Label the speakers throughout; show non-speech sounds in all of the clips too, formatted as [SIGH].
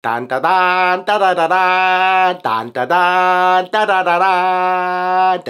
Speaker 1: 딴따단 따라라란 딴따단 따라라란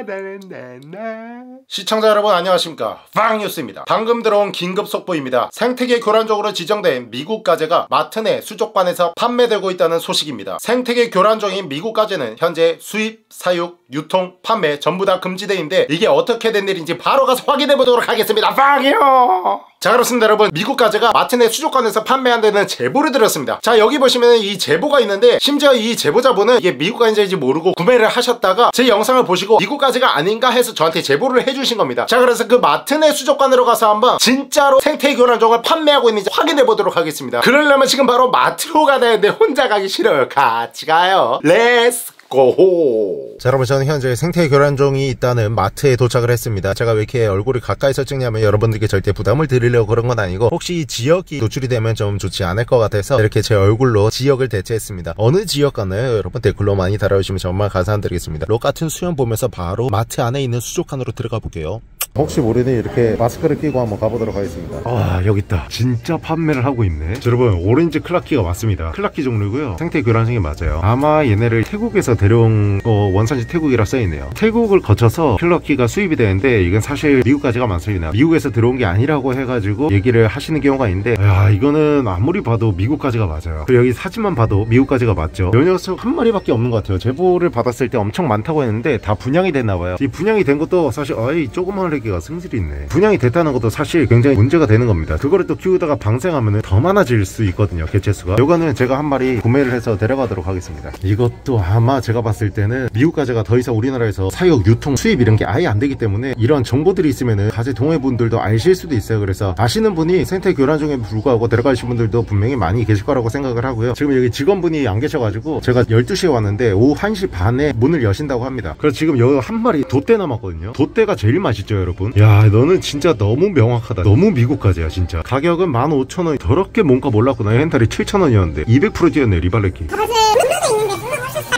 Speaker 1: 딴따라란란 시청자 여러분 안녕하십니까? 빵뉴스입니다. 방금 들어온 긴급 속보입니다. 생태계 교란종으로 지정된 미국 가재가 마트 내 수족관에서 판매되고 있다는 소식입니다. 생태계 교란종인 미국 가재는 현재 수입, 사육, 유통, 판매 전부 다 금지돼 있는데 이게 어떻게 된 일인지 바로 가서 확인해 보도록 하겠습니다. 빵이요 자 그렇습니다 여러분. 미국 마트 내 수족관에서 판매한다는 제보를 드렸습니다. 자 여기 보시면 이 제보가 있는데 심지어 이 제보자분은 이게 미국 가재인지 모르고 구매를 하셨다가 제 영상을 보시고 미국 가재가 아닌가 해서 저한테 제보를 해주신 겁니다. 자 그래서 그내 수족관으로 가서 한번 진짜로 생태 교란종을 판매하고 있는지 확인해 보도록 하겠습니다. 그러려면 지금 바로 마트로 가야 되는데 혼자 가기 싫어요. 같이 가요. Let's go 자 여러분 저는 현재 생태 교란종이 있다는 마트에 도착을 했습니다. 제가 왜 이렇게 얼굴을 가까이서 찍냐면 여러분들께 절대 부담을 드리려고 그런 건 아니고 혹시 이 지역이 노출이 되면 좀 좋지 않을 것 같아서 이렇게 제 얼굴로 지역을 대체했습니다. 어느 지역 가나요 여러분 댓글로 많이 달아주시면 정말 감사드리겠습니다. 록 같은 수염 보면서 바로 마트 안에 있는 수족관으로 들어가 볼게요 혹시 모르니 이렇게 마스크를 끼고 한번 가보도록 하겠습니다.
Speaker 2: 아 여기 있다. 진짜 판매를 하고 있네. 여러분 오렌지 클라키가 맞습니다. 클라키 종류고요. 생태 교란종이 맞아요. 아마 얘네를 태국에서 데려온 어, 원산지 태국이라 써있네요. 태국을 거쳐서 클라키가 수입이 되는데 이건 사실 미국 가재가 맞습니다. 미국에서 들어온 게 아니라고 해가지고 얘기를 하시는 경우가 있는데 야 이거는 아무리 봐도 미국 가재가 맞아요. 그리고 여기 사진만 봐도 미국 가재가 맞죠. 요 녀석 한 마리밖에 없는 것 같아요. 제보를 받았을 때 엄청 많다고 했는데 다 분양이 됐나봐요. 이 분양이 된 것도 사실 어이 조그만 애기가 승질이 있네. 분양이 됐다는 것도 사실 굉장히 문제가 되는 겁니다. 그거를 또 키우다가 방생하면 더 많아질 수 있거든요 개체수가. 요거는 제가 한 마리 구매를 해서 데려가도록 하겠습니다. 이것도 아마 제가 봤을 때는 미국 가재가 더 이상 우리나라에서 사육, 유통, 수입 이런 게 아예 안 되기 때문에 이런 정보들이 있으면은 가재 동호회분들도 아실 수도 있어요. 그래서 아시는 분이 생태 교란종에 불구하고 데려가신 분들도 분명히 많이 계실 거라고 생각을 하고요. 지금 여기 직원분이 안 계셔가지고 제가 12시에 왔는데 오후 1시 반에 문을 여신다고 합니다. 그래서 지금 여기 한 마리 돛대 남았거든요. 돛대가 제일 맛있죠 여러분 야 너는 진짜 너무 명확하다. 너무 미국 가재야 진짜. 가격은 15,000원 더럽게 뭔가 몰랐구나. 헨탈이 7,000원이었는데. 200% 뛰었네 리발레키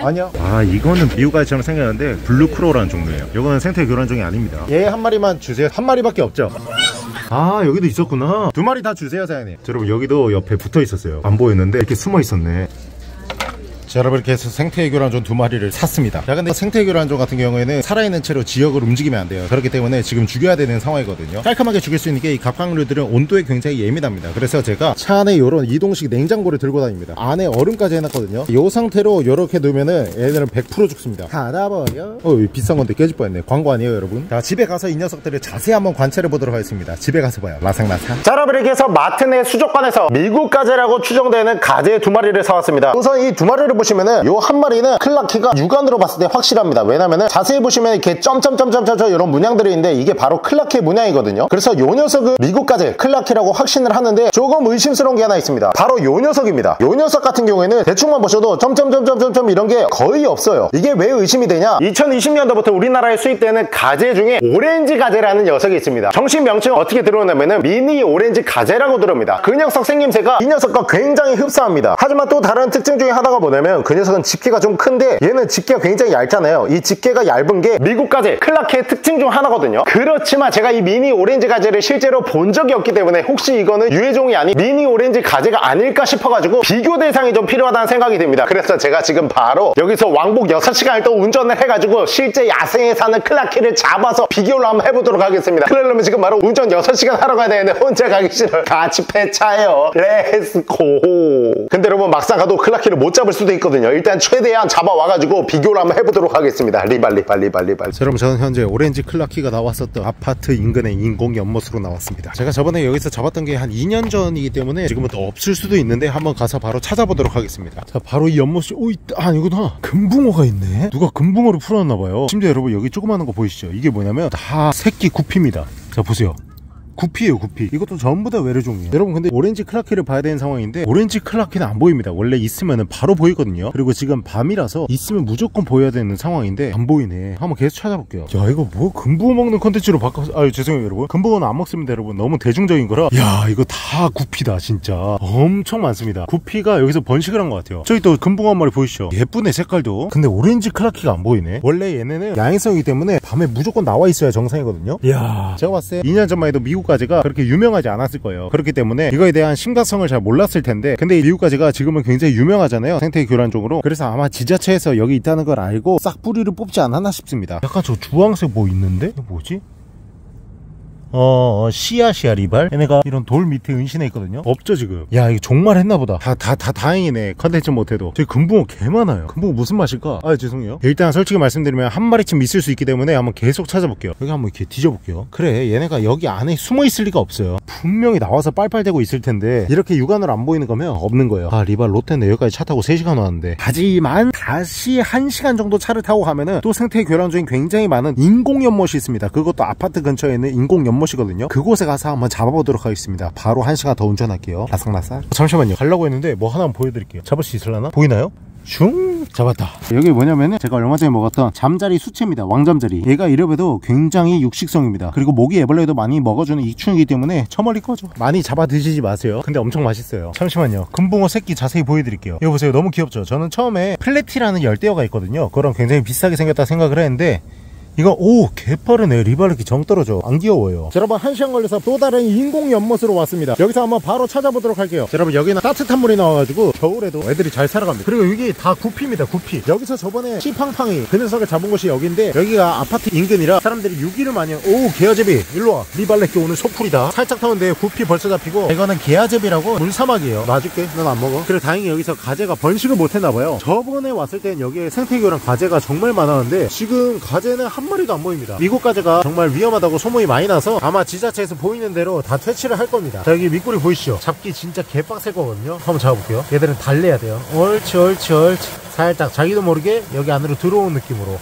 Speaker 1: 아니요.
Speaker 2: 아 이거는 미국 가재처럼 생겼는데 blue claw라는 종류예요. 이거는 생태 교란종이 아닙니다.
Speaker 1: 얘 한 마리만 주세요. 한 마리밖에 없죠?
Speaker 2: 아 여기도 있었구나.
Speaker 1: 두 마리 다 주세요 사장님.
Speaker 2: 자, 여러분 여기도 옆에 붙어 있었어요. 안 보였는데 이렇게 숨어 있었네
Speaker 1: 자, 여러분 이렇게 해서 생태 교란종 두 마리를 샀습니다. 자, 근데 생태 교란종 같은 경우에는 살아있는 채로 지역을 움직이면 안 돼요. 그렇기 때문에 지금 죽여야 되는 상황이거든요. 깔끔하게 죽일 수 있는 게 이 갑각류들은 온도에 굉장히 예민합니다. 그래서 제가 차 안에 이런 이동식 냉장고를 들고 다닙니다. 안에 얼음까지 해놨거든요. 이 상태로 이렇게 놓으면은 얘네는 100% 죽습니다. 닫아버려. 어, 이 비싼 건데 깨질 뻔했네. 광고 아니에요, 여러분? 자, 집에 가서 이 녀석들을 자세히 한번 관찰해 보도록 하겠습니다. 집에 가서 봐요. 라상라상. 자, 여러분 이렇게 해서 마트 내 수족관에서 미국 가재라고 추정되는 가재 두 마리를 사왔습니다. 우선 이 두 마리를 보시 면은 요 한 마리는 클라키가 육안으로 봤을 때 확실합니다. 왜냐면은 자세히 보시면 이렇게 점점점점점 이런 문양들이 있는데 이게 바로 클라키의 문양이거든요. 그래서 요 녀석은 미국 가재 클라키라고 확신을 하는데 조금 의심스러운 게 하나 있습니다. 바로 요 녀석입니다. 요 녀석 같은 경우에는 대충만 보셔도 점점점점점 이런 게 거의 없어요. 이게 왜 의심이 되냐? 2020년도부터 우리나라에 수입되는 가재 중에 오렌지 가재라는 녀석이 있습니다. 정식 명칭은 어떻게 들어오냐면은 미니 오렌지 가재라고 들어옵니다. 그 녀석 생김새가 이 녀석과 굉장히 흡사합니다. 하지만 또 다른 특징 중에 하나가 뭐냐면 그 녀석은 집게가 좀 큰데 얘는 집게가 굉장히 얇잖아요. 이 집게가 얇은 게 미국 가재 클라키의 특징 중 하나거든요. 그렇지만 제가 이 미니 오렌지 가재를 실제로 본 적이 없기 때문에 혹시 이거는 유해종이 아닌 미니 오렌지 가재가 아닐까 싶어가지고 비교 대상이 좀 필요하다는 생각이 듭니다. 그래서 제가 지금 바로 여기서 왕복 6시간을 또 운전을 해가지고 실제 야생에 사는 클라키를 잡아서 비교를 한번 해보도록 하겠습니다. 그러려면 지금 바로 운전 6시간 하러 가야 되는데 혼자 가기 싫어요. 같이 패차요. Let's go. 근데 여러분 막상 가도 클라키를 못 잡을 수도 있거든요. 일단 최대한 잡아와가지고 비교를 한번 해보도록 하겠습니다. 리발 리발 리발 리발.
Speaker 2: 자, 여러분 저는 현재 오렌지 클라키가 나왔었던 아파트 인근의 인공 연못으로 나왔습니다. 제가 저번에 여기서 잡았던 게 한 2년 전이기 때문에 지금은 또 없을 수도 있는데 한번 가서 바로 찾아보도록 하겠습니다. 자 바로 이 연못이 오 있다 아 이구나 금붕어가 있네. 누가 금붕어를 풀어놨나봐요. 심지어 여러분 여기 조그마한 거 보이시죠? 이게 뭐냐면 다 새끼 구피입니다. 자 보세요. 구피예요 구피. 이것도 전부 다 외래종이에요. 여러분 근데 오렌지 클라키를 봐야 되는 상황인데 오렌지 클라키는 안 보입니다. 원래 있으면 바로 보이거든요. 그리고 지금 밤이라서 있으면 무조건 보여야 되는 상황인데 안 보이네. 한번 계속 찾아볼게요. 야 이거 뭐 금붕어 먹는 컨텐츠로 바꿔서 아유 죄송해요 여러분. 금붕어는 안 먹습니다 여러분. 너무 대중적인 거라. 야 이거 다 구피다 진짜. 엄청 많습니다. 구피가 여기서 번식을 한 것 같아요. 저기 또 금붕어 한 마리 보이시죠? 예쁘네 색깔도. 근데 오렌지 클라키가 안 보이네. 원래 얘네는 야행성이기 때문에 밤에 무조건 나와 있어야 정상이거든요. 이야 제가 봤을 때 2년 전만 해도 미국 미국 가재가 그렇게 유명하지 않았을 거예요 그렇기 때문에 이거에 대한 심각성을 잘 몰랐을 텐데 근데 이 미국 가재가 지금은 굉장히 유명하잖아요 생태 교란 종으로 그래서 아마 지자체에서 여기 있다는 걸 알고 싹 뿌리를 뽑지 않았나 싶습니다 약간 저 주황색 뭐 있는데? 뭐지? 어, 씨앗이야, 리발. 얘네가 이런 돌 밑에 은신해 있거든요. 없죠, 지금. 야, 이거 전멸 했나 보다. 다, 다, 다 다행이네. 컨텐츠 못해도. 저기 금붕어 개 많아요. 금붕어 무슨 맛일까? 아, 죄송해요. 일단 솔직히 말씀드리면 한 마리쯤 있을 수 있기 때문에 한번 계속 찾아볼게요. 여기 한번 이렇게 뒤져볼게요. 그래, 얘네가 여기 안에 숨어 있을 리가 없어요. 분명히 나와서 빨빨대고 있을 텐데, 이렇게 육안으로 안 보이는 거면 없는 거예요. 아, 리발 롯데인데 여기까지 차 타고 3시간 왔는데. 하지만 다시 1시간 정도 차를 타고 가면은 또 생태 교란종이 굉장히 많은 인공 연못이 있습니다. 그것도 아파트 근처에 있는 인공 연못 이거든요. 그곳에 가서 한번 잡아보도록 하겠습니다. 바로 한 시간 더 운전할게요. 라삭라삭 잠시만요. 가려고 했는데 뭐 하나 보여드릴게요. 잡을 수 있을라나? 보이나요? 슝! 잡았다. 여기 뭐냐면은 제가 얼마 전에 먹었던 잠자리 수채입니다. 왕잠자리. 얘가 이래봬도 굉장히 육식성입니다. 그리고 모기 애벌레도 많이 먹어주는 이충이기 때문에 처멀리 꺼져. 많이 잡아 드시지 마세요. 근데 엄청 맛있어요. 잠시만요. 금붕어 새끼 자세히 보여드릴게요. 이거 보세요. 너무 귀엽죠? 저는 처음에 플래티라는 열대어가 있거든요. 그런 굉장히 비싸게 생겼다 생각을 했는데 이거 오 개빠르네. 리바르키 정 떨어져. 안 귀여워요. 자, 여러분 한 시간 걸려서 또 다른 인공 연못으로 왔습니다. 여기서 한번 바로 찾아보도록 할게요. 자, 여러분 여기는 따뜻한 물이 나와가지고 겨울에도 애들이 잘 살아갑니다. 그리고 여기 다 구피입니다 구피. 여기서 저번에 시팡팡이 그 녀석을 잡은 곳이 여기인데 여기가 아파트 인근이라 사람들이 유기를 많이. 오 개아제비. 일로와. 리발레키 오늘 소풀이다. 살짝 타는데 구피 벌써 잡히고 이거는 개아제비라고 물사마귀예요. 놔줄게. 넌 안 먹어? 그래 다행히 여기서 가재가 번식을 못했나봐요. 저번에 왔을 땐 여기에 생태교란 가재가 정말 많았는데 지금 가재는 한 마리도 안 보입니다. 미국 가재가 정말 위험하다고 소문이 많이 나서 아마 지자체에서 보이는 대로 다 퇴치를 할 겁니다. 자 여기 미꾸리 보이시죠? 잡기 진짜 개빡셀 거거든요. 한번 잡아볼게요. 얘들은 달래야 돼요. 옳지 옳지 옳지. 살짝 자기도 모르게 여기 안으로 들어온 느낌으로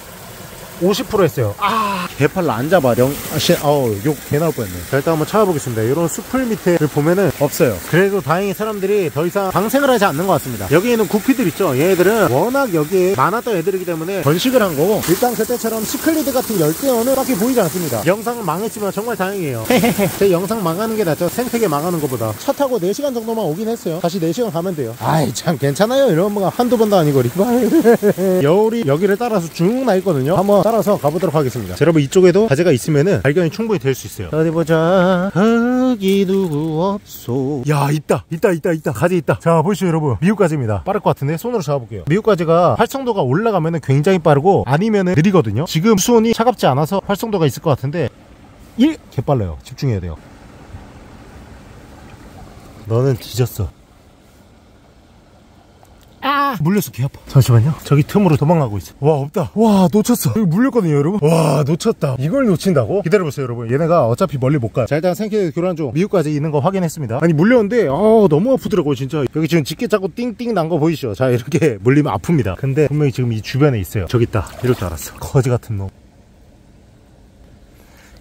Speaker 2: 50% 했어요. 아, 개팔라 안 잡아. 영, 아, 씨, 어우, 욕개 나올 뻔했네. 자, 일단 한번 찾아보겠습니다. 이런 수풀 밑에를 보면은 없어요. 그래도 다행히 사람들이 더 이상 방생을 하지 않는 것 같습니다. 여기에는 구피들 있죠. 얘들은 워낙 여기에 많았던 애들이기 때문에 번식을 한 거고, 일단 그때처럼 시클리드 같은 열대어는 딱히 보이지 않습니다. 영상 망했지만 정말 다행이에요. 제 영상 망하는 게 낫죠. 생태계 망하는 것보다. 차 타고 4시간 정도만 오긴 했어요. 다시 4시간 가면 돼요. 아이, 참 괜찮아요. 이런 거가 한두 번도 아니고, 리발. [LAUGHS] 여울이 여기를 따라서 쭉 나 있거든요. 한번 따라서 가보도록 하겠습니다. 자, 여러분 이쪽에도 가재가 있으면은 발견이 충분히 될 수 있어요. 어디 보자. 여기 누구 없소. 야 있다 있다 있다 있다 가재 있다. 자 보시죠 여러분 미국 가재입니다. 빠를 것 같은데 손으로 잡아볼게요. 미국 가재가 활성도가 올라가면은 굉장히 빠르고 아니면은 느리거든요. 지금 수온이 차갑지 않아서 활성도가 있을 것 같은데 1 개빨라요. 집중해야 돼요. 너는 뒤졌어. 아. 물렸어 개 아파. 잠시만요. 저기 틈으로 도망가고 있어. 와 없다. 와 놓쳤어. 여기 물렸거든요 여러분. 와 놓쳤다. 이걸 놓친다고? 기다려보세요 여러분. 얘네가 어차피 멀리 못가자 일단 생태 교란종 미국까지 있는 거 확인했습니다. 아니 물렸는데 아 너무 아프더라고요 진짜. 여기 지금 짙게 짜고 띵띵 난 거 보이시죠? 자 이렇게 [LAUGHS] 물리면 아픕니다. 근데 분명히 지금 이 주변에 있어요. 저기 있다. 이럴 줄 알았어. 거지 같은 놈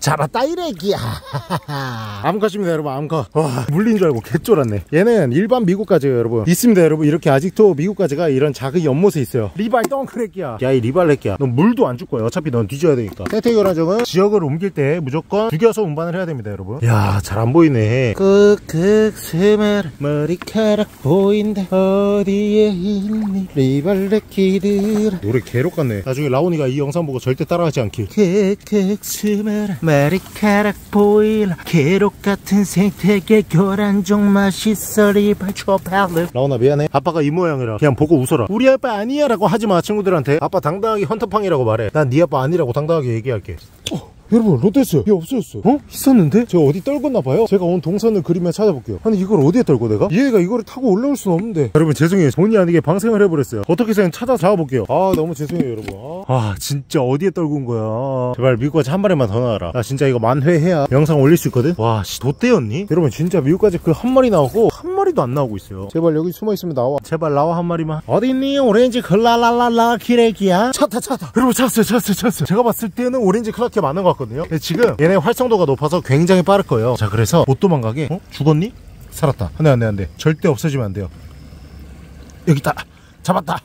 Speaker 2: 잡았다 이래기야. [LAUGHS] 암컷입니다 여러분 암컷. 와 물린 줄 알고 개쫄았네. 얘는 일반 미국까지예요 여러분. 있습니다 여러분. 이렇게 아직도 미국까지가 이런 작은 연못에 있어요. 리발 똥크레끼야. 야 이 리발레끼야. 넌 물도 안 줄 거야. 어차피 넌 뒤져야 되니까. 세태교란정은 지역을 옮길 때 무조건 죽여서 운반을 해야 됩니다 여러분. 야 잘 안 보이네. 끄끄 스멜 머리카락 보인다 어디에 있니? 리발레끼들. 노래 개록 같네. 나중에 라온이가 이 영상 보고 절대 따라하지 않길. 끄끄 스멜 머리카락 보일라 개록 같은 생태계 교란종 맛있어 리발 초팔르 라온아 미안해. 아빠가 이 모양이라 그냥 보고 웃어라. 우리 아빠 아니야 라고 하지마 친구들한테. 아빠 당당하게 헌터팡이라고 말해. 난 네 아빠 아니라고 당당하게 얘기할게. 어. 여러분 롯데스 얘 없어졌어 어? 있었는데? 제가 어디 떨궜나봐요. 제가 온 동선을 그리면 찾아볼게요. 아니 이걸 어디에 떨고 내가? 얘가 이거를 타고 올라올 수는 없는데. 여러분 죄송해요. 본의 아니게 방생을 해버렸어요. 어떻게 해서 찾아 잡아볼게요. 아 너무 죄송해요 여러분. 아, 아 진짜 어디에 떨군 거야. 제발 미국가재 한 마리만 더 나와라. 나 진짜 이거 만회해야 영상 올릴 수 있거든? 와씨 돛대였니? 여러분 진짜 미국가재 그 한 마리 나오고 한 마리도 안 나오고 있어요. 제발 여기 숨어있으면 나와. 제발 나와 한 마리만. 어딨니? 오렌지 클라라라라 키레기야? 찾다 찾다. 여러분 찾았어요 찾았어요 찾았어요. 제가 봤을 때는 오렌지 clarkii 많은 것 같거든요. 지금 얘네 활성도가 높아서 굉장히 빠를 거예요. 자 그래서 못 도망가게 어? 죽었니? 살았다. 안돼 안돼 안돼. 절대 없어지면 안 돼요. 여기 있다. 잡았다.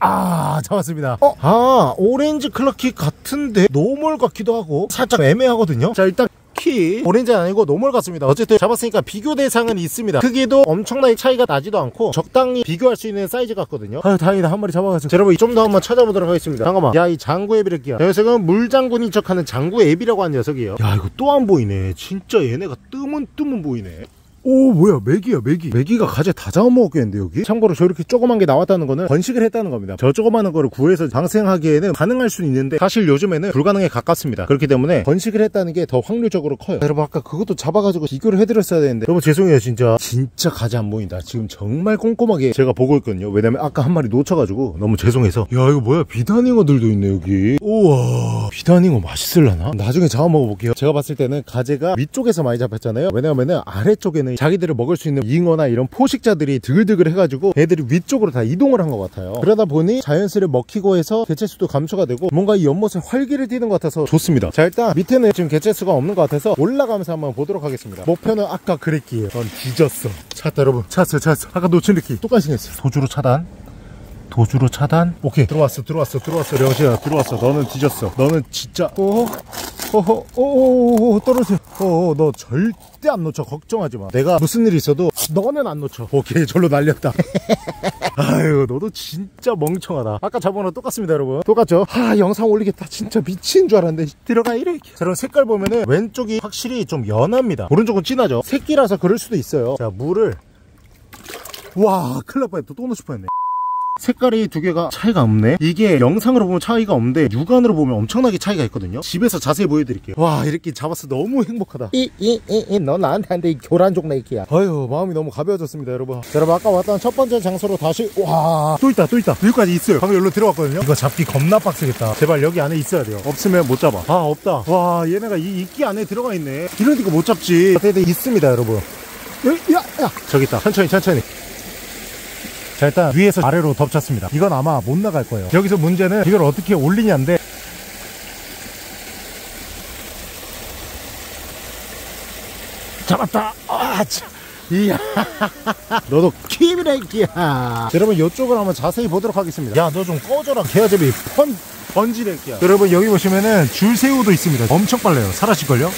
Speaker 2: 아 잡았습니다. 어? 아 오렌지 clarkii 같은데? normal 같기도 하고 살짝 애매하거든요. 자 일단 clarkii 오렌지 아니고 normal 같습니다. 어쨌든 잡았으니까 비교 대상은 있습니다. 크기도 엄청나게 차이가 나지도 않고 적당히 비교할 수 있는 사이즈 같거든요. 아유 다행이다. 한 마리 잡아가지고. 자, 여러분 좀 더 한번 찾아보도록 하겠습니다. 잠깐만. 야 이 장구애비랄게요 녀석은 물장군인 척하는 장구애비라고 하는 녀석이에요. 야 이거 또 안 보이네. 진짜 얘네가 뜨문 뜨문 보이네 오 뭐야 메기야 메기. 메기가 가재 다 잡아먹었겠는데 여기? 참고로 저렇게 조그만 게 나왔다는 거는 번식을 했다는 겁니다. 저 조그마한 거를 구해서 방생하기에는 가능할 수는 있는데 사실 요즘에는 불가능에 가깝습니다. 그렇기 때문에 번식을 했다는 게 더 확률적으로 커요. 여러분 아까 그것도 잡아가지고 비교를 해드렸어야 되는데. 여러분 죄송해요 진짜. 진짜 가재 안 보인다. 지금 정말 꼼꼼하게 제가 보고 있거든요. 왜냐면 아까 한 마리 놓쳐가지고 너무 죄송해서. 야 이거 뭐야? 비단잉어들도 있네 여기. 우와. 비단잉어 맛있을라나? 나중에 잡아 먹어볼게요. 제가 봤을 때는 가재가 위쪽에서 많이 잡혔잖아요. 왜냐면은 아래쪽에는 자기들을 먹을 수 있는 잉어나 이런 포식자들이 드글드글 해가지고 애들이 위쪽으로 다 이동을 한 것 같아요. 그러다 보니 자연스레 먹히고 해서 개체수도 감소가 되고 뭔가 이 연못에 활기를 띠는 것 같아서 좋습니다. 자 일단 밑에는 지금 개체수가 없는 것 같아서 올라가면서 한번 보도록 하겠습니다. 목표는 아까 그랬기에. 넌 뒤졌어. 찾았다 여러분. 찾았어 찾았어 아까 놓친 느낌. 똑같이 생겼어 도주로 차단. 도주로 차단. 오케이. 들어왔어 들어왔어 들어왔어. 려시야 들어왔어. 너는 뒤졌어. 너는 진짜. 오 오호 오오오 떨어져 오너 절대 안 놓쳐. 걱정하지 마. 내가 무슨 일이 있어도 너는 안 놓쳐. 오케이 절로 날렸다. [LAUGHS] 아유 너도 진짜 멍청하다. 아까 잡은 거랑 똑같습니다 여러분. 똑같죠? 아 영상 올리겠다. 진짜 미친 줄 알았는데. 들어가 자 그럼 색깔 보면은 왼쪽이 확실히 좀 연합니다. 오른쪽은 진하죠? 새끼라서 그럴 수도 있어요. 자 물을. 와 큰일 날 뻔 했다. 또 놓칠 뻔 했네 색깔이 두 개가 차이가 없네. 이게 영상으로 보면 차이가 없는데 육안으로 보면 엄청나게 차이가 있거든요. 집에서 자세히 보여드릴게요. 와 이렇게 잡았어. 너무 행복하다. 이 이이너 나한테 한대 이 교란족 내기야. 아유 마음이 너무 가벼워졌습니다 여러분. 자, 여러분 아까 왔던 첫 번째 장소로 다시 와 또 있다 또 있다. 여기까지 있어요. 방금 여기로 들어왔거든요. 이거 잡기 겁나 빡세겠다. 제발 여기 안에 있어야 돼요. 없으면 못 잡아. 아 없다. 와 얘네가 이 이끼 안에 들어가 있네. 이러니까 못 잡지. 있습니다 여러분. 야, 야, 저기 있다. 천천히, 천천히. 자, 일단 위에서 아래로 덮쳤습니다. 이건 아마 못 나갈 거예요. 여기서 문제는 이걸 어떻게 올리냐인데. 잡았다. 아, 참. 이야. [LAUGHS] 너도 키브레이키야. 여러분, 이쪽을 한번 자세히 보도록 하겠습니다. 야, 너 좀 꺼져라. 개아제비 펀, 번지레이키야. 여러분, 여기 보시면은 줄새우도 있습니다. 엄청 빨라요. 사라질걸요?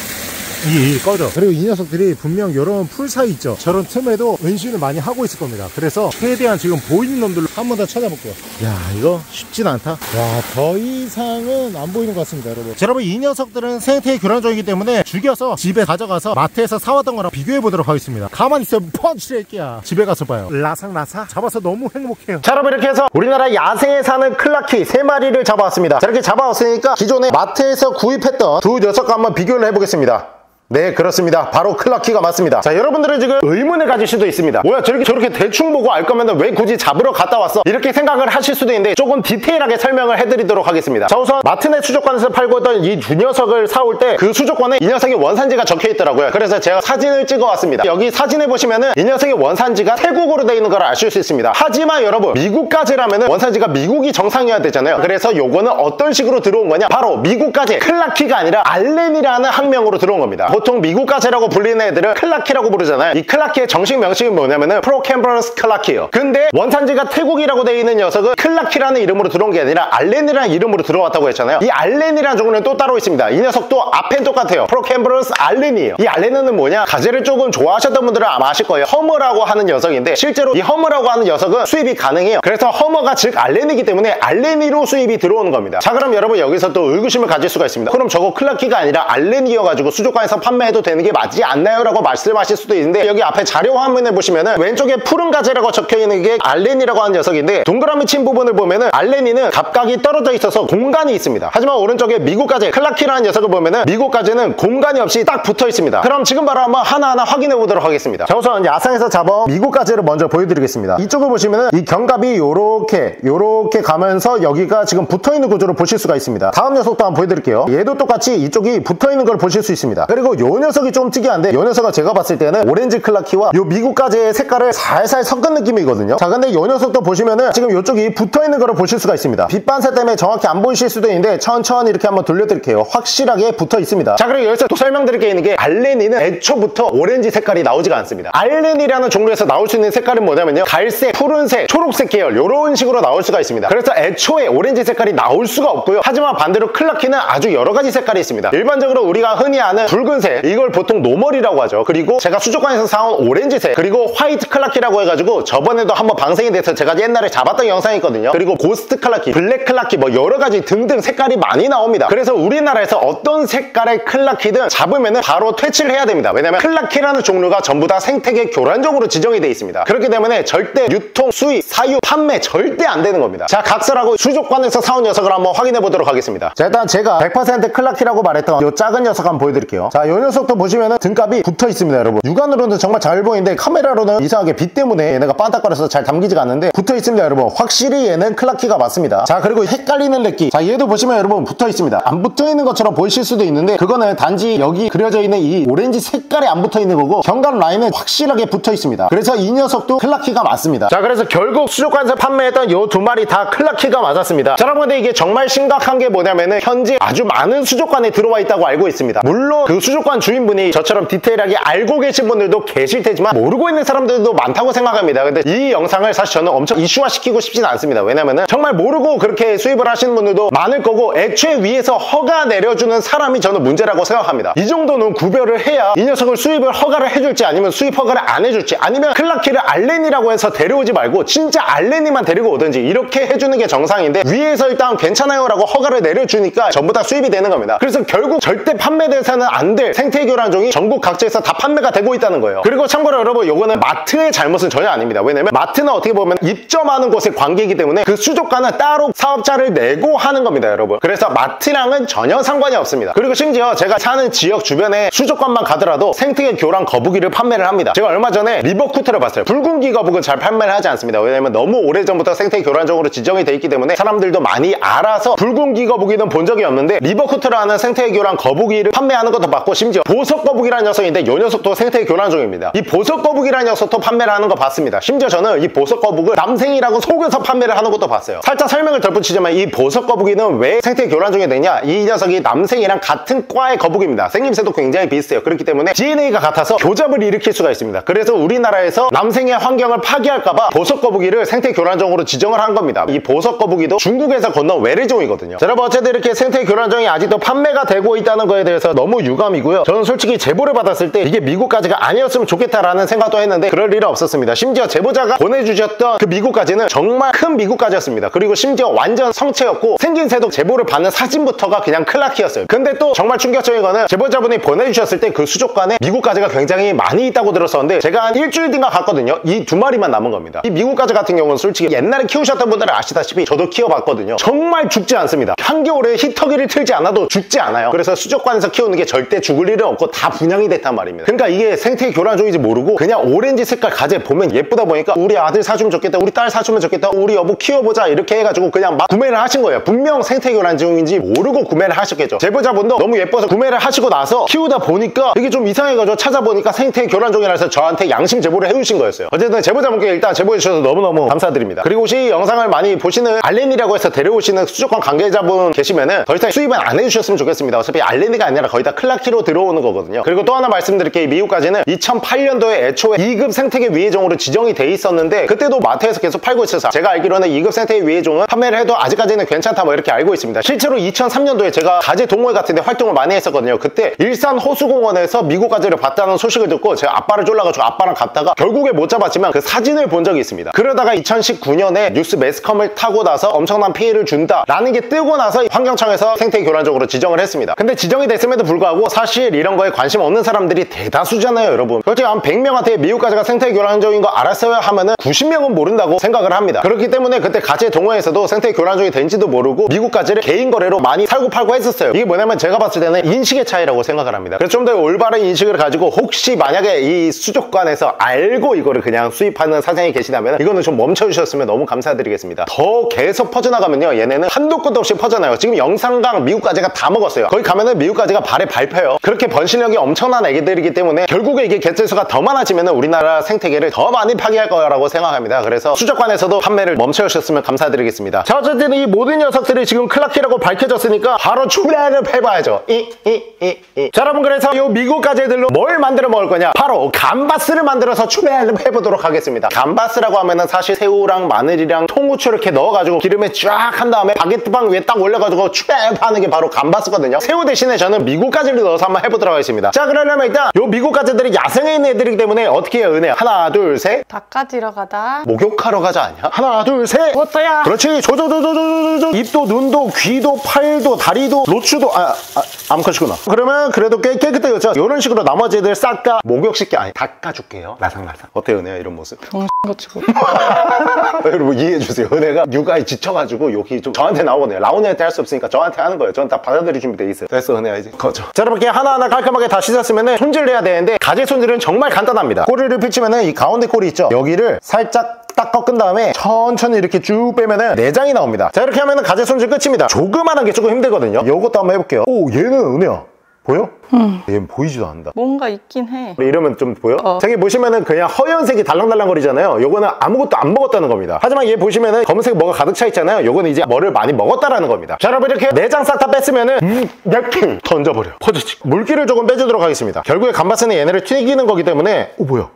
Speaker 2: 이, 이 꺼져. 그리고 이 녀석들이 분명 이런 풀 사이 있죠. 저런 틈에도 은신을 많이 하고 있을 겁니다. 그래서 최대한 지금 보이는 놈들로 한 번 더 찾아볼게요. 야, 이거 쉽진 않다. 와, 더 이상은 안 보이는 것 같습니다, 여러분. 자, 여러분, 이 녀석들은 생태 교란종이기 때문에 죽여서 집에 가져가서 마트에서 사왔던 거랑 비교해 보도록 하겠습니다. 가만히 있어, 펀치 낼게야. 집에 가서 봐요. 라상라사 잡아서 너무 행복해요. 자, 여러분, 이렇게 해서 우리나라 야생에 사는 clarkii 세 마리를 잡아왔습니다. 자, 이렇게 잡아왔으니까 기존에 마트에서 구입했던 두 녀석과 한번 비교를 해보겠습니다. 네 그렇습니다. 바로 clarkii가 맞습니다. 자 여러분들은 지금 의문을 가질 수도 있습니다. 뭐야 저렇게 저렇게 대충 보고 알 거면 왜 굳이 잡으러 갔다 왔어? 이렇게 생각을 하실 수도 있는데 조금 디테일하게 설명을 해드리도록 하겠습니다. 자 우선 마트네 수족관에서 팔고 있던 이 두 녀석을 사올 때 그 수족관에 이 녀석의 원산지가 적혀 있더라고요. 그래서 제가 사진을 찍어 왔습니다. 여기 사진에 보시면은 이 녀석의 원산지가 태국으로 되어 있는 걸 아실 수 있습니다. 하지만 여러분 미국가재라면은 원산지가 미국이 정상이어야 되잖아요. 그래서 요거는 어떤 식으로 들어온 거냐? 바로 미국가재 clarkii가 아니라 alleni라는 학명으로 들어온 겁니다 보통 미국 가재라고 불리는 애들은 clarkii라고 부르잖아요. 이 clarkii의 정식 명칭이 뭐냐면은 Procambarus clarkii예요. 근데 원산지가 태국이라고 되어 있는 녀석은 clarkii라는 이름으로 들어온 게 아니라 alleni라는 이름으로 들어왔다고 했잖아요. 이 alleni라는 종류는 또 따로 있습니다. 이 녀석도 앞엔 똑같아요. Procambarus alleni예요. 이 alleni는 뭐냐? 가재를 조금 좋아하셨던 분들은 아마 아실 거예요. 허머라고 하는 녀석인데 실제로 이 허머라고 하는 녀석은 수입이 가능해요. 그래서 허머가 즉 alleni기 때문에 alleni로 수입이 들어오는 겁니다. 자 그럼 여러분 여기서 또 의구심을 가질 수가 있습니다. 그럼 저거 clarkii가 아니라 alleni여가지고 수족관에서 판매해도 되는 게 맞지 않나요? 라고 말씀하실 수도 있는데 여기 앞에 자료 화면에 보시면은 왼쪽에 푸른 가재라고 적혀있는 게 alleni라고 하는 녀석인데 동그라미 친 부분을 보면은 alleni는 각각이 떨어져 있어서 공간이 있습니다. 하지만 오른쪽에 미국 가재 clarkii라는 녀석을 보면은 미국 가재는 공간이 없이 딱 붙어 있습니다. 그럼 지금 바로 한번 하나하나 확인해 보도록 하겠습니다. 자 우선 야생에서 잡은 미국 가재를 먼저 보여드리겠습니다. 이쪽을 보시면은 이 견갑이 요렇게 요렇게 가면서 여기가 지금 붙어 있는 구조로 보실 수가 있습니다. 다음 녀석도 한번 보여드릴게요. 얘도 똑같이 이쪽이 붙어 있는 걸 보실 수 있습니다. 그리고 요 녀석이 좀 특이한데 요 녀석은 제가 봤을 때는 오렌지 clarkii와 요 미국 가재의 색깔을 살살 섞은 느낌이거든요. 자 근데 요 녀석도 보시면은 지금 요쪽이 붙어 있는 거를 보실 수가 있습니다. 빛반사 때문에 정확히 안 보이실 수도 있는데 천천히 이렇게 한번 돌려드릴게요. 확실하게 붙어 있습니다. 자 그리고 여기서 또 설명드릴 게 있는 게 alleni는 애초부터 오렌지 색깔이 나오지가 않습니다. alleni라는 종류에서 나올 수 있는 색깔은 뭐냐면요. 갈색, 푸른색, 초록색 계열 이런 식으로 나올 수가 있습니다. 그래서 애초에 오렌지 색깔이 나올 수가 없고요. 하지만 반대로 clarkii는 아주 여러 가지 색깔이 있습니다. 일반적으로 우리가 흔히 아는 붉은색
Speaker 1: 핑크색 이걸 보통 normal이라고 하죠. 그리고 제가 수족관에서 사온 오렌지색 그리고 white clarkii라고 해가지고 저번에도 한번 방생이 돼서 제가 옛날에 잡았던 영상이 있거든요. 그리고 ghost clarkii black clarkii 뭐 여러가지 등등 색깔이 많이 나옵니다. 그래서 우리나라에서 어떤 색깔의 clarkii든 잡으면 바로 퇴치를 해야 됩니다. 왜냐면 clarkii라는 종류가 전부 다 생태계 교란종으로 지정이 되어 있습니다. 그렇기 때문에 절대 유통, 수입, 사육, 판매 절대 안 되는 겁니다. 자 각설하고 수족관에서 사온 녀석을 한번 확인해 보도록 하겠습니다. 자 일단 제가 100% clarkii라고 말했던 이 작은 녀석 한번 보여드릴게요. 자이 녀석도 보시면 등갑이 붙어 있습니다 여러분. 육안으로는 정말 잘 보이는데 카메라로는 이상하게 빛 때문에 얘네가 반딱거려서 잘 담기지가 않는데 붙어 있습니다 여러분. 확실히 얘는 clarkii가 맞습니다. 자 그리고 헷갈리는 렉기 자 얘도 보시면 여러분 붙어 있습니다. 안 붙어 있는 것처럼 보이실 수도 있는데 그거는 단지 여기 그려져 있는 이 오렌지 색깔에 안 붙어 있는 거고 경관 라인은 확실하게 붙어 있습니다. 그래서 이 녀석도 클라키가 맞습니다. 자 그래서 결국 수족관에서 판매했던 이두 마리 다 클라키가 맞았습니다. 자 여러분 근데 이게 정말 심각한 게 뭐냐면은 현재 아주 많은 수족관에 들어와 있다고 알고 있습니다. 물론 그 수족 관 주인분이 저처럼 디테일하게 알고 계신 분들도 계실 테지만 모르고 있는 사람들도 많다고 생각합니다. 근데 이 영상을 사실 저는 엄청 이슈화 시키고 싶진 않습니다. 왜냐면은 정말 모르고 그렇게 수입을 하시는 분들도 많을 거고 애초에 위에서 허가 내려주는 사람이 저는 문제라고 생각합니다. 이 정도는 구별을 해야 이 녀석을 수입을 허가를 해줄지 아니면 수입 허가를 안 해줄지 아니면 클라키를 알렌이라고 해서 데려오지 말고 진짜 알렌이만 데리고 오든지 이렇게 해주는 게 정상인데 위에서 일단 괜찮아요 라고 허가를 내려주니까 전부 다 수입이 되는 겁니다. 그래서 결국 절대 판매돼서는 안될 생태 교란종이 전국 각지에서 다 판매가 되고 있다는 거예요. 그리고 참고로 여러분 요거는 마트의 잘못은 전혀 아닙니다. 왜냐면 마트는 어떻게 보면 입점하는 곳의 관계이기 때문에 그 수족관은 따로 사업자를 내고 하는 겁니다 여러분. 그래서 마트랑은 전혀 상관이 없습니다. 그리고 심지어 제가 사는 지역 주변에 수족관만 가더라도 생태계 교란 거북이를 판매를 합니다. 제가 얼마 전에 river cooter를 봤어요. 붉은귀 거북은 잘 판매를 하지 않습니다. 왜냐면 너무 오래전부터 생태계 교란종으로 지정이 돼 있기 때문에 사람들도 많이 알아서 붉은귀 거북이는 본 적이 없는데 river cooter라는 생태계 교란 거북이를 판매하는 것도 봤고 심지어 보석 거북이라는 녀석인데 이 녀석도 생태계 교란종입니다. 이 보석 거북이라는 녀석도 판매를 하는 거 봤습니다. 심지어 저는 이 보석 거북을 남생이라고 속여서 판매를 하는 것도 봤어요. 살짝 설명을 덧붙이자면 이 보석 거북이는 왜 생태계 교란종이 되냐? 이 녀석이 남생이랑 같은 과의 거북입니다. 생김새도 굉장히 비슷해요. 그렇기 때문에 DNA가 같아서 교잡을 일으킬 수가 있습니다. 그래서 우리나라에서 남생의 환경을 파괴할까봐 보석 거북이를 생태 교란종으로 지정을 한 겁니다. 이 보석 거북이도 중국에서 건너온 외래종이거든요. 자, 여러분 어쨌든 이렇게 생태 교란종이 아직도 판매가 되고 있다는 거에 대해서 너무 유감이고 요. 저는 솔직히 제보를 받았을 때 이게 미국까지가 아니었으면 좋겠다라는 생각도 했는데 그럴 일은 없었습니다. 심지어 제보자가 보내주셨던 그 미국까지는 정말 큰 미국까지였습니다. 그리고 심지어 완전 성체였고 생긴 새도 제보를 받는 사진부터가 그냥 클라키였어요. 근데 또 정말 충격적인 거는 제보자분이 보내주셨을 때 그 수족관에 미국까지가 굉장히 많이 있다고 들었었는데 제가 한 일주일 뒤인가 갔거든요. 이 두 마리만 남은 겁니다. 이 미국까지 같은 경우는 솔직히 옛날에 키우셨던 분들은 아시다시피 저도 키워봤거든요. 정말 죽지 않습니다. 한겨울에 히터기를 틀지 않아도 죽지 않아요. 그래서 수족관에서 키우는 게 절대 죽을 일은 없고 다 분양이 됐단 말입니다. 그러니까 이게 생태 교란종인지 모르고 그냥 오렌지 색깔 가재 보면 예쁘다 보니까 우리 아들 사주면 좋겠다 우리 딸 사주면 좋겠다 우리 여보 키워보자 이렇게 해가지고 그냥 막 구매를 하신 거예요. 분명 생태 교란종인지 모르고 구매를 하셨겠죠. 제보자분도 너무 예뻐서 구매를 하시고 나서 키우다 보니까 이게 좀 이상해가지고 찾아보니까 생태 교란종이라 해서 저한테 양심 제보를 해주신 거였어요. 어쨌든 제보자분께 일단 제보해 주셔서 너무너무 감사드립니다. 그리고 혹시 영상을 많이 보시는 알렌이라고 해서 데려오시는 수족관 관계자분 계시면은 더 이상 수입은 안 해주셨으면 좋겠습니다. 어차피 알렌이가 아니라 거의 다 클라키로 들어오는 거거든요. 그리고 또 하나 말씀드릴게요. 미국까지는 2008년도에 애초에 2급 생태계 위해종으로 지정이 돼 있었는데 그때도 마트에서 계속 팔고 있어서 제가 알기로는 2급 생태계 위해종은 판매를 해도 아직까지는 괜찮다 뭐 이렇게 알고 있습니다. 실제로 2003년도에 제가 가재 동호회 같은 데 활동을 많이 했었거든요. 그때 일산 호수공원에서 미국 가재를 봤다는 소식을 듣고 제가 아빠를 쫄라가지고 아빠랑 갔다가 결국에 못 잡았지만 그 사진을 본 적이 있습니다. 그러다가 2019년에 뉴스 매스컴을 타고 나서 엄청난 피해를 준다라는 게 뜨고 나서 환경청에서 생태 교란적으로 지정을 했습니다. 근데 지정이 됐음에도 불구하고 사실 이런 거에 관심 없는 사람들이 대다수잖아요 여러분. 솔직히 한 100명한테 미국 가재가 생태 교란종인 거 알았어요 하면은 90명은 모른다고 생각을 합니다. 그렇기 때문에 그때 가재 동호회에서도 생태 교란종이 된지도 모르고 미국 가재를 개인 거래로 많이 살고 팔고 했었어요. 이게 뭐냐면 제가 봤을 때는 인식의 차이라고 생각을 합니다. 그래서 좀 더 올바른 인식을 가지고 혹시 만약에 이 수족관에서 알고 이거를 그냥 수입하는 사장이 계시다면 이거는 좀 멈춰주셨으면 너무 감사드리겠습니다. 더 계속 퍼져나가면요 얘네는 한도 끝도 없이 퍼져나요. 지금 영산강 미국 가재가 다 먹었어요. 거기 가면은 미국 가재가 발에 밟혀요 그렇게 번식력이 엄청난 애기들이기 때문에 결국에 이게 개체수가 더 많아지면 우리나라 생태계를 더 많이 파괴할 거라고 생각합니다. 그래서 수족관에서도 판매를 멈춰주셨으면 감사드리겠습니다. 자 어쨌든 이 모든 녀석들이 지금 클라키라고 밝혀졌으니까 바로 출하를 해봐야죠. 이, 이, 이, 이. 자 여러분 그래서 이 미국 가재들로 뭘 만들어 먹을 거냐? 바로 감바스를 만들어서 출하를 해보도록 하겠습니다. 감바스라고 하면은 사실 새우랑 마늘이랑 통후추 이렇게 넣어가지고 기름에 쫙 한 다음에 바게트빵 위에 딱 올려가지고 출하하는 게 바로 감바스거든요. 새우 대신에 저는 미국 가재를 넣어서 한번 한번 해보도록 하겠습니다. 자 그러려면 일단 요 미국 가재들이 야생에 있는 애들이기 때문에 어떻게 해요 은혜야 하나 둘셋.
Speaker 3: 닦아지러 가다.
Speaker 1: 목욕하러 가자 아니야? 하나 둘셋.
Speaker 3: 어떠야?
Speaker 1: 그렇지. 조조조조조조조 입도 눈도 귀도 팔도 다리도. 로추도. 아, 아 암컷이구나. 그러면 그래도 꽤 깨끗해졌죠? 이런 식으로 나머지 애들 싹 다 목욕시켜. 아니 닦아줄게요. 라상라상. 어때요 은혜야 이런 모습?
Speaker 3: 병신같이. [LAUGHS]
Speaker 1: 여러분 이해해주세요. 은혜가 육아에 지쳐가지고 여기 좀 저한테 나오거든요. 라온이한테 할 수 없으니까 저한테 하는 거예요. 저는 다 받아들일 준비돼 있어요. 됐어 은혜야 이제 거죠. 자 여러분 이렇게 하나하나 깔끔하게 다 씻었으면 손질을 해야 되는데 가재 손질은 정말 간단합니다. 꼬리를 펼치면 이 가운데 꼬리 있죠? 여기를 살짝 딱 꺾은 다음에 천천히 이렇게 쭉 빼면은 내장이 나옵니다. 자 이렇게 하면은 가재 손질 끝입니다. 조그만한 게 조금 힘들거든요. 요것도 한번 해볼게요. 오 얘는 은혜야 보여? 응 얘는 보이지도 않는다
Speaker 3: 뭔가 있긴 해.
Speaker 1: 이러면 좀 보여?
Speaker 3: 어.
Speaker 1: 저기 보시면은 그냥 허연색이 달랑달랑거리잖아요. 요거는 아무것도 안 먹었다는 겁니다. 하지만 얘 보시면은 검은색 뭐가 가득 차 있잖아요. 요거는 이제 뭐를 많이 먹었다라는 겁니다. 자, 여러분 이렇게 내장 싹 다 뺐으면은 음, 냅킨 던져버려. 퍼지치. 물기를 조금 빼주도록 하겠습니다. 결국에 감바스는 얘네를 튀기는 거기 때문에 오 뭐야?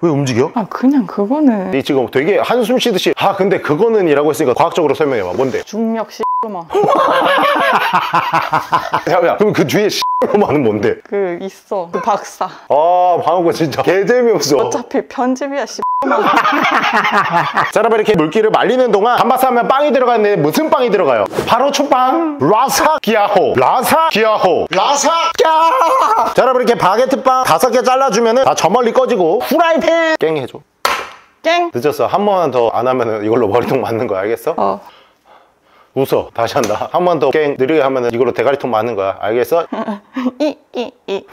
Speaker 1: 왜 움직여?
Speaker 3: 아 그냥 그거는
Speaker 1: 이 지금 되게 한숨 쉬듯이 아 근데 그거는 이라고 했으니까 과학적으로 설명해봐. 뭔데?
Speaker 3: 중력 씨마. [LAUGHS]
Speaker 1: 야, 야, 그럼 그 뒤에 씨로만은 뭔데?
Speaker 3: 그 있어. 그 박사.
Speaker 1: 아, 방금 진짜 개 재미없어.
Speaker 3: 어차피 편집이야 씨. [LAUGHS]
Speaker 1: 자 여러분 이렇게 물기를 말리는 동안 감바스 하면 빵이 들어가는데 무슨 빵이 들어가요? 바로 초빵 라사 기아호 라사 기아호 라사 기아 자 여러분 이렇게 바게트 빵 다섯 개 잘라주면 은 다저 멀리 꺼지고 후라이팬 깽 해줘
Speaker 3: 깽.
Speaker 1: 늦었어 한 번 더 안 하면 은 이걸로 머리통 맞는 거야 알겠어?
Speaker 3: 어.
Speaker 1: 웃어 다시 한다 한 번 더 깽 느리게 하면 은 이걸로 대가리통 맞는 거야 알겠어?
Speaker 3: 이이 이.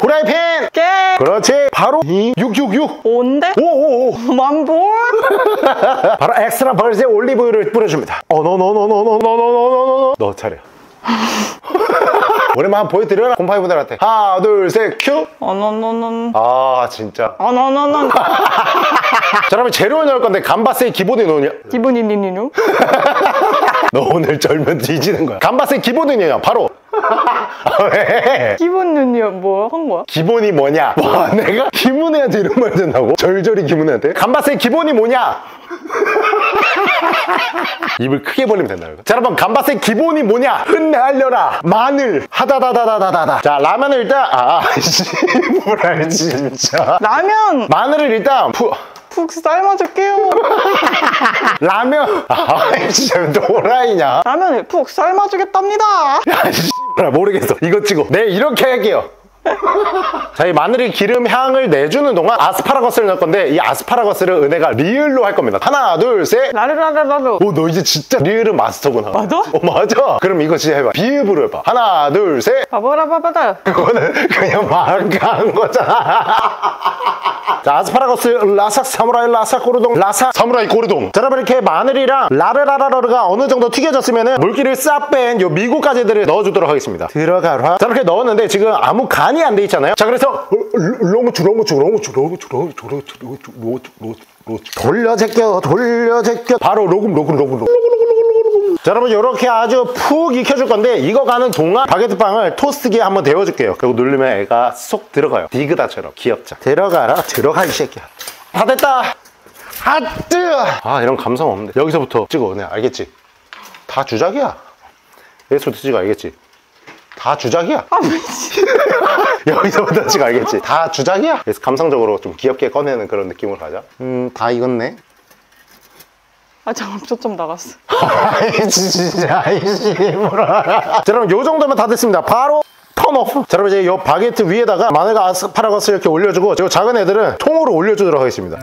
Speaker 1: 후라이팬
Speaker 3: 깽.
Speaker 1: 그렇지 바로 666
Speaker 3: 온데?
Speaker 1: 오오오
Speaker 3: 만볼?
Speaker 1: 바로 엑스트라 벌즈에 올리브유를 뿌려줍니다. 어, 너, 너, 너, 너, 너, 너, 너, 너, 너, 너, 너 차례. 오랜만에 한번 보여드려라, 곰파이분들한테. 하나, 둘, 셋, 큐!
Speaker 3: 어너너넌.
Speaker 1: 아, 진짜.
Speaker 3: 어너너넌. [LAUGHS]
Speaker 1: 자, 여러분, 재료를 넣을 건데, 감바스의 기본이 뭐냐?
Speaker 3: 기분이 니니누? [LAUGHS]
Speaker 1: 너 오늘 절면 뒤지는 거야. 감바스의 기본이 뭐냐? 바로. [LAUGHS] 왜?
Speaker 3: 기분 눈이 뭐한 거야?
Speaker 1: 기본이 뭐냐? 와, 내가 김은혜한테 이런 말 된다고? 절절히 김은혜한테? 감바스의 기본이 뭐냐? [LAUGHS] 입을 크게 벌리면 된다, 이거. 자, 여러분, 감바스의 기본이 뭐냐? 흩날려라. 마늘. 하다다다다다다다. 자, 라면을 일단, 아, [LAUGHS] 씨, 뭐라, 진짜.
Speaker 3: 라면
Speaker 1: 마늘을 일단, 푸,
Speaker 3: 푹 삶아줄게요. [LAUGHS]
Speaker 1: 라면. 아, 진짜 또라이냐?
Speaker 3: 라면을 푹 삶아주겠답니다.
Speaker 1: 야, 씨, 모르겠어. 이거 찍어. 네, 이렇게 할게요. 자, 이 마늘이 기름 향을 내주는 동안 아스파라거스를 넣을 건데, 이 아스파라거스를 은혜가 리을로 할 겁니다. 하나, 둘, 셋.
Speaker 3: 라르라라라루.
Speaker 1: 오, 너 이제 진짜 리을은 마스터구나.
Speaker 3: 맞아?
Speaker 1: 어, 맞아. 그럼 이거 진짜 해봐. 비읍으로 해봐. 하나, 둘, 셋.
Speaker 3: 바바라바바다.
Speaker 1: 그거는 그냥 막한 거잖아. [LAUGHS] 자, 아스파라거스, 라삭, 사무라이, 라삭, 고르동, 라삭, 사무라이, 고르동. 자, 여러분 이렇게 마늘이랑 라르라라라가 어느 정도 튀겨졌으면은 물기를 싹 뺀 요 미국 가재들을 넣어주도록 하겠습니다. 들어가라. 자, 이렇게 넣었는데 지금 아무 간이 안 돼 있잖아요. 자, 그래서. 돌려 제껴, 돌려 제껴. 바로 로금, 로금, 로금, 로금. 자 여러분 이렇게 아주 푹 익혀줄 건데 익어가는 동안 바게트 빵을 토스트기에 한번 데워줄게요 그리고 누르면 애가 쏙 들어가요 디그다처럼 귀엽죠 들어가라 들어가 이 새끼야 다 됐다 하뜨 아 이런 감성 없는데 여기서부터 찍어 네 알겠지 다 주작이야 여기서부터 찍어 알겠지 다 주작이야.
Speaker 3: 아 미치.
Speaker 1: 여기서부터 찍어 알겠지? 다 주작이야. 그래서 감성적으로 좀 귀엽게 꺼내는 그런 느낌으로 가자. 음 다 익었네.
Speaker 3: 아 잠깐 초점 나갔어. [LAUGHS]
Speaker 1: 아이 진짜 아이씨 뭐라. 자 여러분 요 정도면 다 됐습니다. 바로 turn off. 자 여러분 이제 요 바게트 위에다가 마늘과 아스파라거스 이렇게 올려주고 요 작은 애들은 통으로 올려주도록 하겠습니다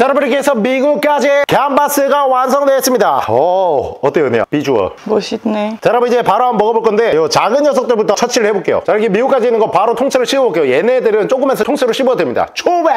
Speaker 1: 자 여러분 이렇게 해서 미국가재 감바스가 완성되었습니다. 오 어때요 은혜야? 비주얼?
Speaker 3: 멋있네.
Speaker 1: 자 여러분 이제 바로 한번 먹어볼 건데 요 작은 녀석들부터 처치를 해볼게요. 자 이렇게 미국가재 있는 거 바로 통째로 씹어볼게요. 얘네들은 조그매서 통째로 씹어도 됩니다. 초밥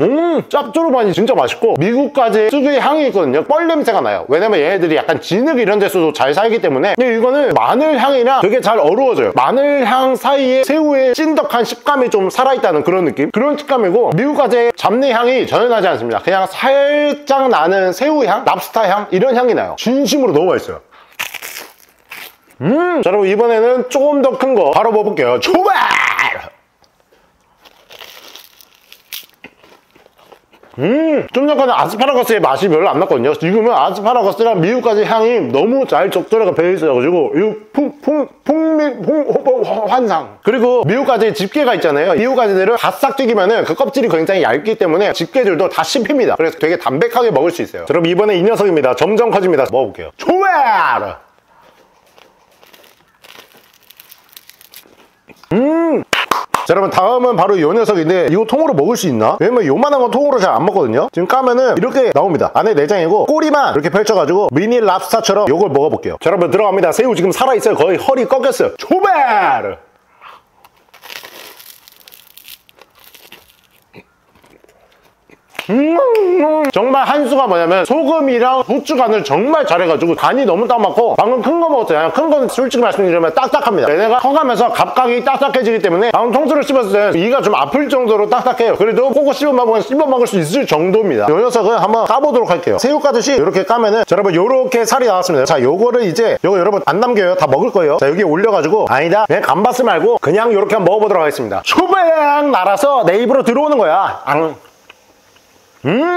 Speaker 1: 음 짭조름하니 진짜 맛있고. 미국가재 특유의 향이 있거든요. 뻘 냄새가 나요. 왜냐면 얘네들이 약간 진흙 이런 데서도 잘 살기 때문에. 근데 이거는 마늘 향이랑 되게 잘 어우러져요. 마늘 향 사이에 새우의 찐득한 식감이 좀 살아있다는 그런 느낌? 그런 식감이고 미국가재 잡내 향이 전혀 나지 않습니다. 그냥 살짝 나는 새우 향? 랍스타 향? 이런 향이 나요. 진심으로 너무 맛있어요. 음, 자, 여러분 이번에는 조금 더 큰 거 바로 먹어볼게요. 초밥! 음, 좀 전까지 아스파라거스의 맛이 별로 안 났거든요. 지금은 아스파라거스랑 미국까지 향이 너무 잘 적절하게 배어 있어가지고, 이 풍, 풍, 풍미, 풍, 환상. 그리고 미국까지 집게가 있잖아요. 미국까지들은 바싹 튀기면은 그 껍질이 굉장히 얇기 때문에 집게들도 다 씹힙니다. 그래서 되게 담백하게 먹을 수 있어요. 자, 그럼 이번에 이 녀석입니다. 점점 커집니다. 먹어볼게요. 좋아! 자, 여러분 다음은 바로 이 녀석인데 이거 통으로 먹을 수 있나? 왜냐면 요만한 건 통으로 잘 안 먹거든요. 지금 까면은 이렇게 나옵니다. 안에 내장이고 꼬리만 이렇게 펼쳐가지고 미니 랍스타처럼 요걸 먹어볼게요. 자 여러분 들어갑니다. 새우 지금 살아있어요. 거의 허리 꺾였어요. 초베르 음, 정말 한수가 뭐냐면 소금이랑 후추 간을 정말 잘해가지고 간이 너무 딱 맞고 방금 큰 거 먹었잖아요. 큰 거는 솔직히 말씀드리면 딱딱합니다. 얘네가 커가면서 갑각이 딱딱해지기 때문에 방금 통째로 씹었을 때 이가 좀 아플 정도로 딱딱해요. 그래도 꼬고 씹어 먹으면 씹어 먹을 수 있을 정도입니다. 이 녀석은 한번 까보도록 할게요. 새우 까듯이 이렇게 까면은 자, 여러분 요렇게 살이 나왔습니다. 자 요거를 이제 요거 여러분 안 남겨요. 다 먹을 거예요. 자 여기 올려가지고 아니다. 그냥 감바스 말고 그냥 요렇게 한번 먹어보도록 하겠습니다. 초배양 날아서 내 입으로 들어오는 거야. 앙.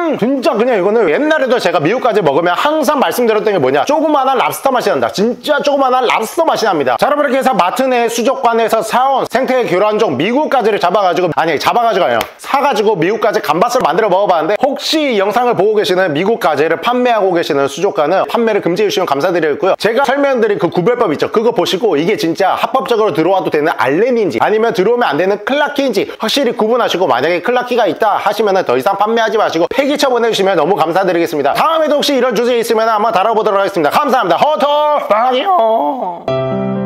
Speaker 1: 음 진짜 그냥 이거는 옛날에도 제가 미국까지 먹으면 항상 말씀드렸던 게 뭐냐. 조그마한 랍스터 맛이 난다. 진짜 조그마한 랍스터 맛이 납니다. 자 여러분 이렇게 해서 마트 내 수족관에서 사온 생태 교란종 미국까지를 잡아가지고 아니 잡아가지고 아니요. 사가지고 미국까지 감바스를 만들어 먹어봤는데 혹시 이 영상을 보고 계시는 미국까지를 판매하고 계시는 수족관은 판매를 금지해 주시면 감사드리겠고요. 제가 설명드린 그 구별법 있죠? 그거 보시고 이게 진짜 합법적으로 들어와도 되는 알렌인지 아니면 들어오면 안 되는 클라키인지 확실히 구분하시고 만약에 클라키가 있다 하시면 더 이상 판매하지 마시고 폐기 처 보내주시면 너무 감사드리겠습니다. 다음에도 혹시 이런 주제 있으면 한번 다뤄보도록 하겠습니다. 감사합니다. 허터 빵이요